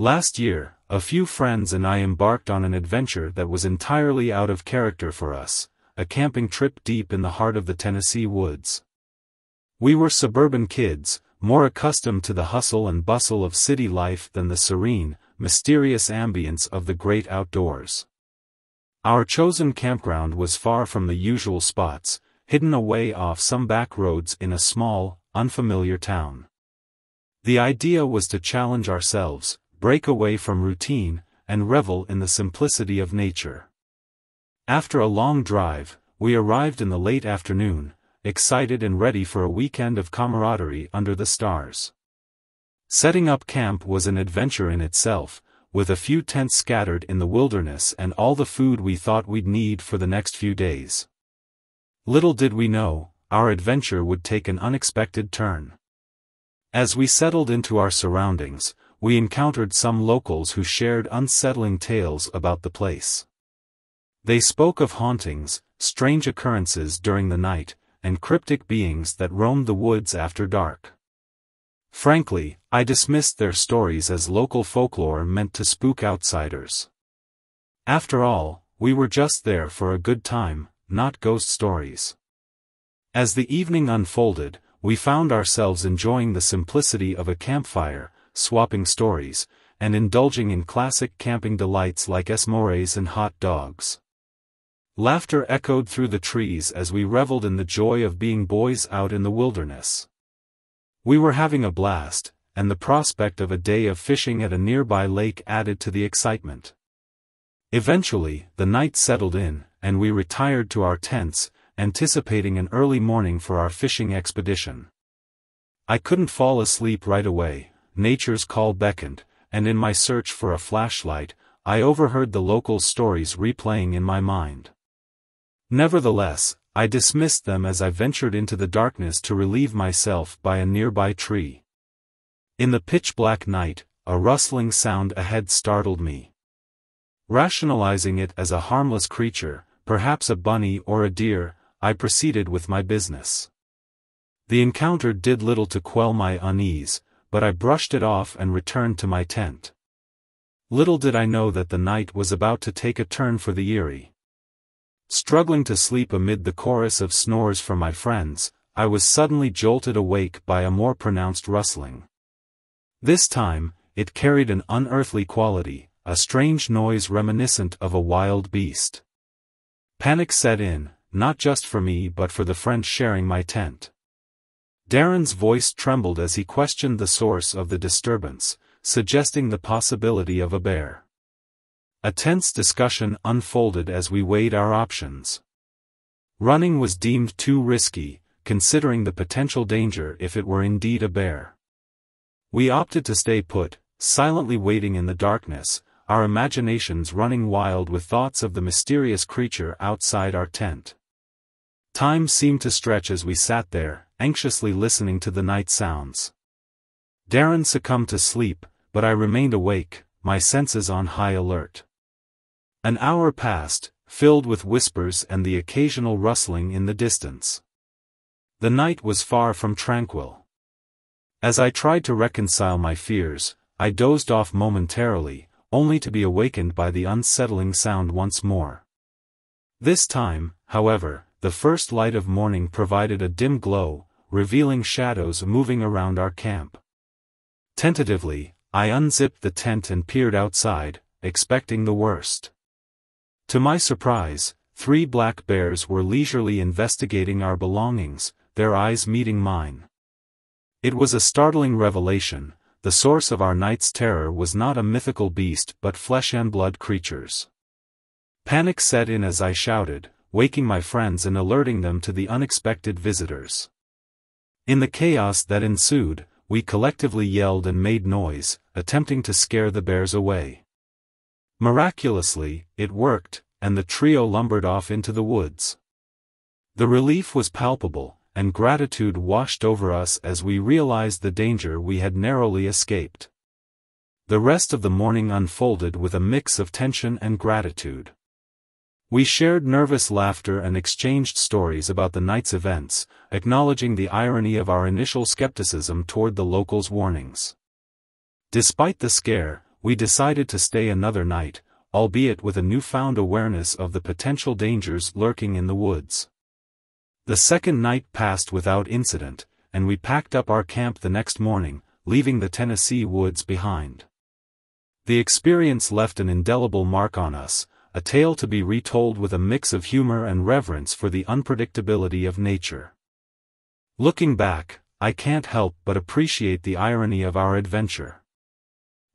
Last year, a few friends and I embarked on an adventure that was entirely out of character for us, a camping trip deep in the heart of the Tennessee woods. We were suburban kids, more accustomed to the hustle and bustle of city life than the serene, mysterious ambience of the great outdoors. Our chosen campground was far from the usual spots, hidden away off some back roads in a small, unfamiliar town. The idea was to challenge ourselves, break away from routine, and revel in the simplicity of nature. After a long drive, we arrived in the late afternoon, excited and ready for a weekend of camaraderie under the stars. Setting up camp was an adventure in itself, with a few tents scattered in the wilderness and all the food we thought we'd need for the next few days. Little did we know, our adventure would take an unexpected turn. As we settled into our surroundings, we encountered some locals who shared unsettling tales about the place. They spoke of hauntings, strange occurrences during the night, and cryptic beings that roamed the woods after dark. Frankly, I dismissed their stories as local folklore meant to spook outsiders. After all, we were just there for a good time, not ghost stories. As the evening unfolded, we found ourselves enjoying the simplicity of a campfire, swapping stories, and indulging in classic camping delights like s'mores and hot dogs. Laughter echoed through the trees as we reveled in the joy of being boys out in the wilderness. We were having a blast, and the prospect of a day of fishing at a nearby lake added to the excitement. Eventually, the night settled in, and we retired to our tents, anticipating an early morning for our fishing expedition. I couldn't fall asleep right away, nature's call beckoned, and in my search for a flashlight, I overheard the local stories replaying in my mind. Nevertheless, I dismissed them as I ventured into the darkness to relieve myself by a nearby tree. In the pitch-black night, a rustling sound ahead startled me. Rationalizing it as a harmless creature, perhaps a bunny or a deer, I proceeded with my business. The encounter did little to quell my unease, but I brushed it off and returned to my tent. Little did I know that the night was about to take a turn for the eerie. Struggling to sleep amid the chorus of snores from my friends, I was suddenly jolted awake by a more pronounced rustling. This time, it carried an unearthly quality, a strange noise reminiscent of a wild beast. Panic set in, not just for me but for the friend sharing my tent. Darren's voice trembled as he questioned the source of the disturbance, suggesting the possibility of a bear. A tense discussion unfolded as we weighed our options. Running was deemed too risky, considering the potential danger if it were indeed a bear. We opted to stay put, silently waiting in the darkness, our imaginations running wild with thoughts of the mysterious creature outside our tent. Time seemed to stretch as we sat there, anxiously listening to the night sounds. Darren succumbed to sleep, but I remained awake, my senses on high alert. An hour passed, filled with whispers and the occasional rustling in the distance. The night was far from tranquil. As I tried to reconcile my fears, I dozed off momentarily, only to be awakened by the unsettling sound once more. This time, however, the first light of morning provided a dim glow, revealing shadows moving around our camp. Tentatively, I unzipped the tent and peered outside, expecting the worst. To my surprise, three black bears were leisurely investigating our belongings, their eyes meeting mine. It was a startling revelation, the source of our night's terror was not a mythical beast but flesh and blood creatures. Panic set in as I shouted, waking my friends and alerting them to the unexpected visitors. In the chaos that ensued, we collectively yelled and made noise, attempting to scare the bears away. Miraculously, it worked, and the trio lumbered off into the woods. The relief was palpable, and gratitude washed over us as we realized the danger we had narrowly escaped. The rest of the morning unfolded with a mix of tension and gratitude. We shared nervous laughter and exchanged stories about the night's events, acknowledging the irony of our initial skepticism toward the locals' warnings. Despite the scare, we decided to stay another night, albeit with a newfound awareness of the potential dangers lurking in the woods. The second night passed without incident, and we packed up our camp the next morning, leaving the Tennessee woods behind. The experience left an indelible mark on us, a tale to be retold with a mix of humor and reverence for the unpredictability of nature. Looking back, I can't help but appreciate the irony of our adventure.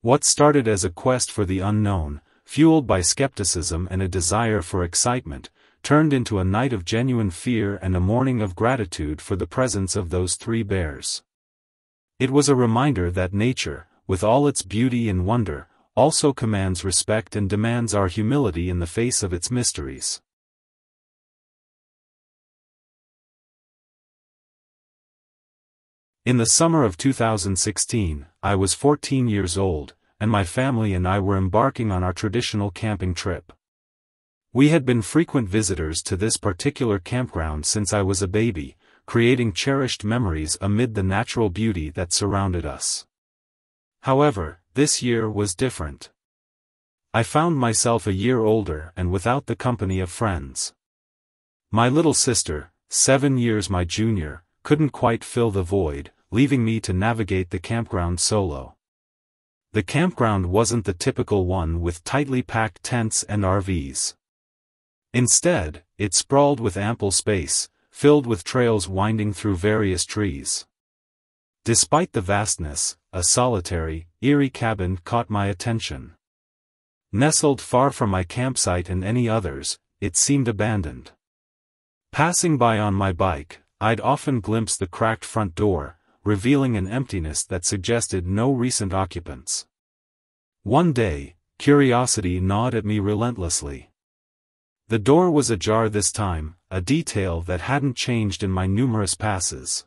What started as a quest for the unknown, fueled by skepticism and a desire for excitement, turned into a night of genuine fear and a morning of gratitude for the presence of those three bears. It was a reminder that nature, with all its beauty and wonder, also commands respect and demands our humility in the face of its mysteries. In the summer of 2016, I was 14 years old, and my family and I were embarking on our traditional camping trip. We had been frequent visitors to this particular campground since I was a baby, creating cherished memories amid the natural beauty that surrounded us. However, this year was different. I found myself a year older and without the company of friends. My little sister, seven years my junior, couldn't quite fill the void, leaving me to navigate the campground solo. The campground wasn't the typical one with tightly packed tents and RVs. Instead, it sprawled with ample space, filled with trails winding through various trees. Despite the vastness, a solitary, eerie cabin caught my attention. Nestled far from my campsite and any others, it seemed abandoned. Passing by on my bike, I'd often glimpse the cracked front door, revealing an emptiness that suggested no recent occupants. One day, curiosity gnawed at me relentlessly. The door was ajar this time, a detail that hadn't changed in my numerous passes.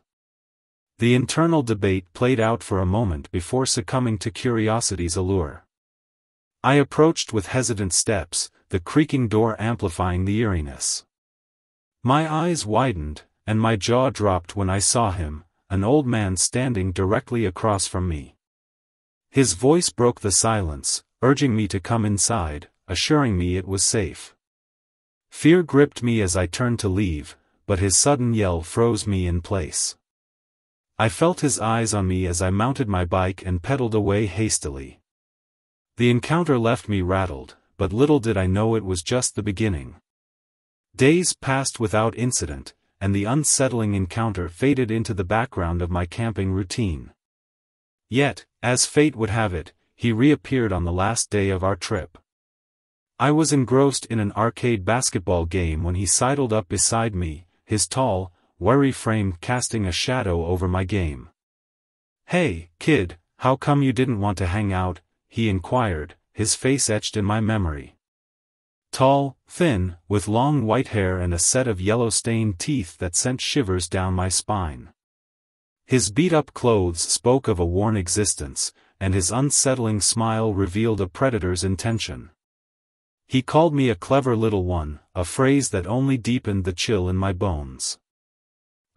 The internal debate played out for a moment before succumbing to curiosity's allure. I approached with hesitant steps, the creaking door amplifying the eeriness. My eyes widened, and my jaw dropped when I saw him, an old man standing directly across from me. His voice broke the silence, urging me to come inside, assuring me it was safe. Fear gripped me as I turned to leave, but his sudden yell froze me in place. I felt his eyes on me as I mounted my bike and pedaled away hastily. The encounter left me rattled, but little did I know it was just the beginning. Days passed without incident, and the unsettling encounter faded into the background of my camping routine. Yet, as fate would have it, he reappeared on the last day of our trip. I was engrossed in an arcade basketball game when he sidled up beside me, his tall, wiry frame casting a shadow over my game. Hey, kid, how come you didn't want to hang out? he inquired, his face etched in my memory. Tall, thin, with long white hair and a set of yellow-stained teeth that sent shivers down my spine. His beat-up clothes spoke of a worn existence, and his unsettling smile revealed a predator's intention. He called me a clever little one, a phrase that only deepened the chill in my bones.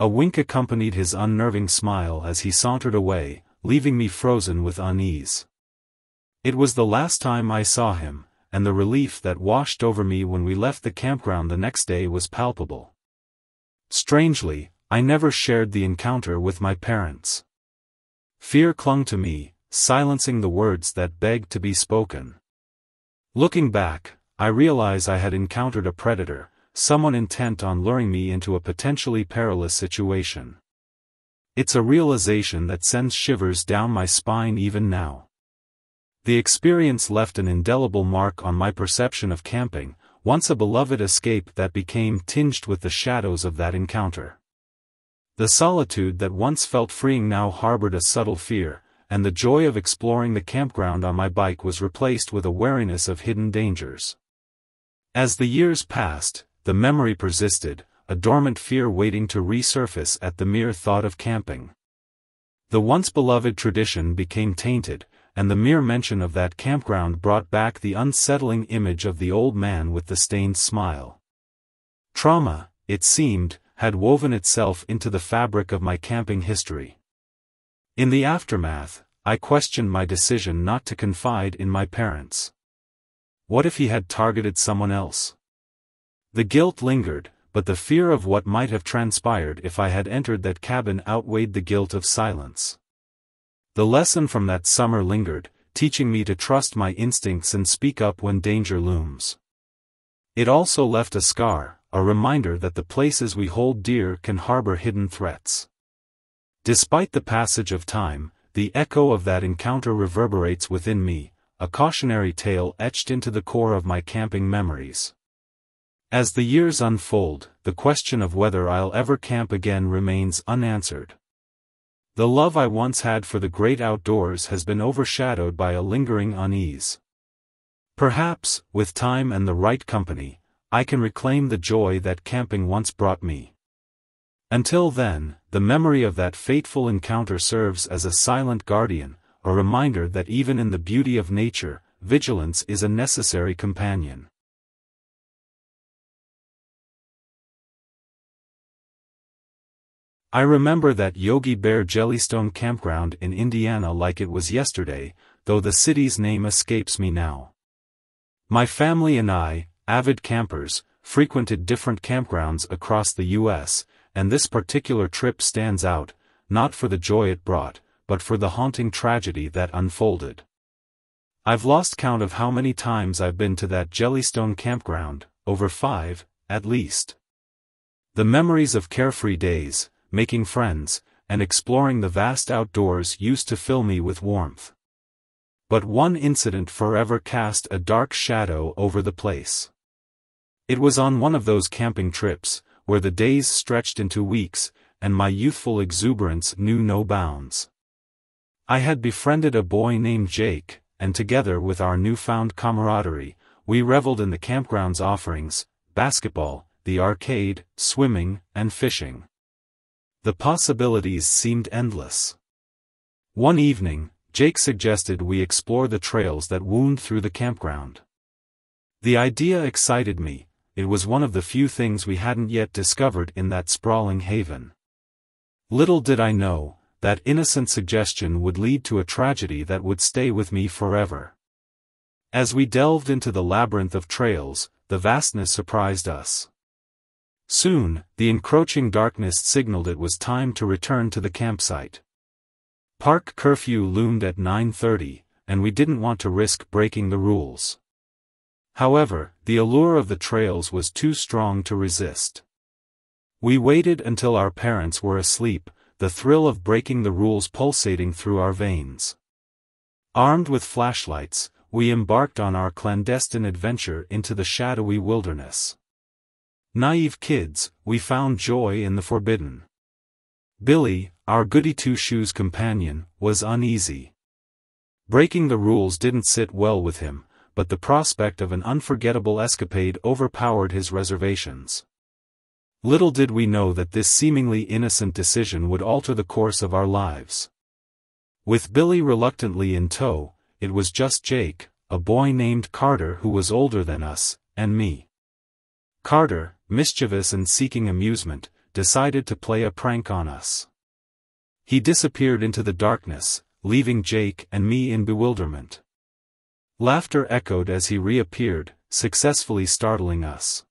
A wink accompanied his unnerving smile as he sauntered away, leaving me frozen with unease. It was the last time I saw him, and the relief that washed over me when we left the campground the next day was palpable. Strangely, I never shared the encounter with my parents. Fear clung to me, silencing the words that begged to be spoken. Looking back, I realize I had encountered a predator, someone intent on luring me into a potentially perilous situation. It's a realization that sends shivers down my spine even now. The experience left an indelible mark on my perception of camping, once a beloved escape that became tinged with the shadows of that encounter. The solitude that once felt freeing now harbored a subtle fear, and the joy of exploring the campground on my bike was replaced with a wariness of hidden dangers. As the years passed, the memory persisted, a dormant fear waiting to resurface at the mere thought of camping. The once beloved tradition became tainted, and the mere mention of that campground brought back the unsettling image of the old man with the stained smile. Trauma, it seemed, had woven itself into the fabric of my camping history. In the aftermath, I questioned my decision not to confide in my parents. What if he had targeted someone else? The guilt lingered, but the fear of what might have transpired if I had entered that cabin outweighed the guilt of silence. The lesson from that summer lingered, teaching me to trust my instincts and speak up when danger looms. It also left a scar, a reminder that the places we hold dear can harbor hidden threats. Despite the passage of time, the echo of that encounter reverberates within me, a cautionary tale etched into the core of my camping memories. As the years unfold, the question of whether I'll ever camp again remains unanswered. The love I once had for the great outdoors has been overshadowed by a lingering unease. Perhaps, with time and the right company, I can reclaim the joy that camping once brought me. Until then, the memory of that fateful encounter serves as a silent guardian, a reminder that even in the beauty of nature, vigilance is a necessary companion. I remember that Yogi Bear Jellystone campground in Indiana like it was yesterday, though the city's name escapes me now. My family and I, avid campers, frequented different campgrounds across the U.S., and this particular trip stands out, not for the joy it brought, but for the haunting tragedy that unfolded. I've lost count of how many times I've been to that Jellystone campground, over five, at least. The memories of carefree days, making friends, and exploring the vast outdoors used to fill me with warmth. But one incident forever cast a dark shadow over the place. It was on one of those camping trips, where the days stretched into weeks, and my youthful exuberance knew no bounds. I had befriended a boy named Jake, and together with our newfound camaraderie, we reveled in the campground's offerings, basketball, the arcade, swimming, and fishing. The possibilities seemed endless. One evening, Jake suggested we explore the trails that wound through the campground. The idea excited me, it was one of the few things we hadn't yet discovered in that sprawling haven. Little did I know, that innocent suggestion would lead to a tragedy that would stay with me forever. As we delved into the labyrinth of trails, the vastness surprised us. Soon, the encroaching darkness signaled it was time to return to the campsite. Park curfew loomed at 9.30, and we didn't want to risk breaking the rules. However, the allure of the trails was too strong to resist. We waited until our parents were asleep, the thrill of breaking the rules pulsating through our veins. Armed with flashlights, we embarked on our clandestine adventure into the shadowy wilderness. Naive kids, we found joy in the forbidden. Billy, our goody two-shoes companion, was uneasy. Breaking the rules didn't sit well with him, but the prospect of an unforgettable escapade overpowered his reservations. Little did we know that this seemingly innocent decision would alter the course of our lives. With Billy reluctantly in tow, it was just Jake, a boy named Carter who was older than us, and me. Carter, mischievous and seeking amusement, decided to play a prank on us. He disappeared into the darkness, leaving Jake and me in bewilderment. Laughter echoed as he reappeared, successfully startling us.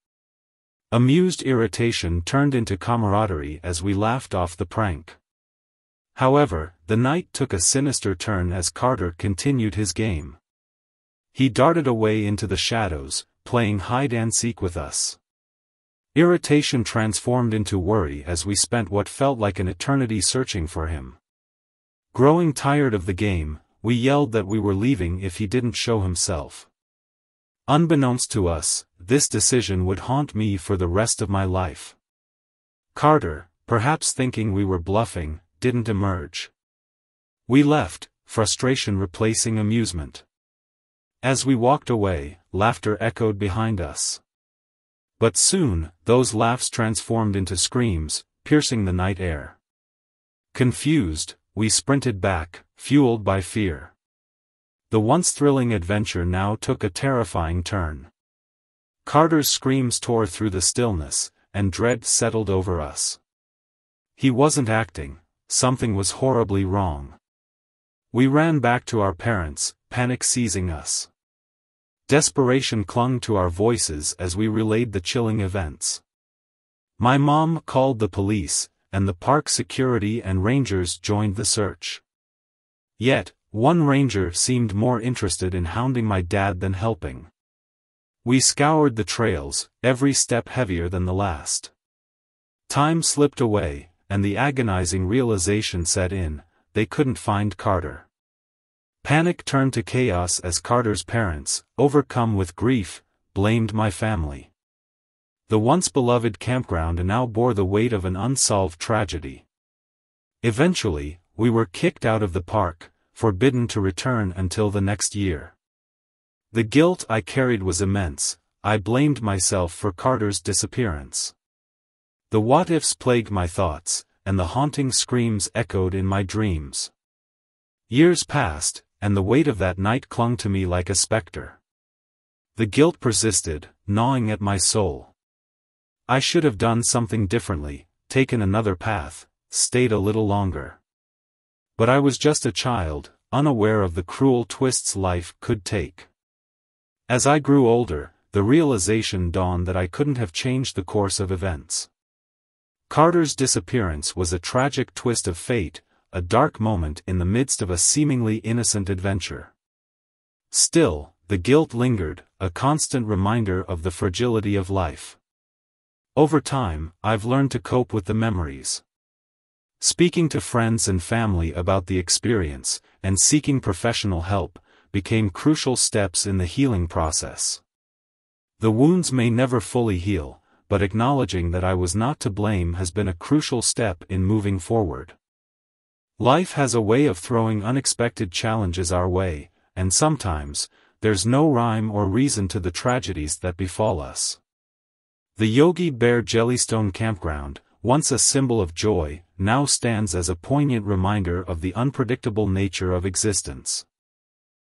Amused irritation turned into camaraderie as we laughed off the prank. However, the night took a sinister turn as Carter continued his game. He darted away into the shadows, playing hide-and-seek with us. Irritation transformed into worry as we spent what felt like an eternity searching for him. Growing tired of the game, we yelled that we were leaving if he didn't show himself. Unbeknownst to us, this decision would haunt me for the rest of my life. Carter, perhaps thinking we were bluffing, didn't emerge. We left, frustration replacing amusement. As we walked away, laughter echoed behind us. But soon, those laughs transformed into screams, piercing the night air. Confused, we sprinted back, fueled by fear. The once thrilling adventure now took a terrifying turn. Carter's screams tore through the stillness, and dread settled over us. He wasn't acting, something was horribly wrong. We ran back to our parents, panic seizing us. Desperation clung to our voices as we relayed the chilling events. My mom called the police, and the park security and rangers joined the search. Yet, one ranger seemed more interested in hounding my dad than helping. We scoured the trails, every step heavier than the last. Time slipped away, and the agonizing realization set in, they couldn't find Carter. Panic turned to chaos as Carter's parents, overcome with grief, blamed my family. The once beloved campground now bore the weight of an unsolved tragedy. Eventually, we were kicked out of the park, forbidden to return until the next year. The guilt I carried was immense, I blamed myself for Carter's disappearance. The what-ifs plagued my thoughts, and the haunting screams echoed in my dreams. Years passed, and the weight of that night clung to me like a specter. The guilt persisted, gnawing at my soul. I should have done something differently, taken another path, stayed a little longer. But I was just a child, unaware of the cruel twists life could take. As I grew older, the realization dawned that I couldn't have changed the course of events. Carter's disappearance was a tragic twist of fate, a dark moment in the midst of a seemingly innocent adventure. Still, the guilt lingered, a constant reminder of the fragility of life. Over time, I've learned to cope with the memories. Speaking to friends and family about the experience, and seeking professional help, became crucial steps in the healing process. The wounds may never fully heal, but acknowledging that I was not to blame has been a crucial step in moving forward. Life has a way of throwing unexpected challenges our way, and sometimes, there's no rhyme or reason to the tragedies that befall us. The Yogi Bear Jellystone Campground, once a symbol of joy, now stands as a poignant reminder of the unpredictable nature of existence.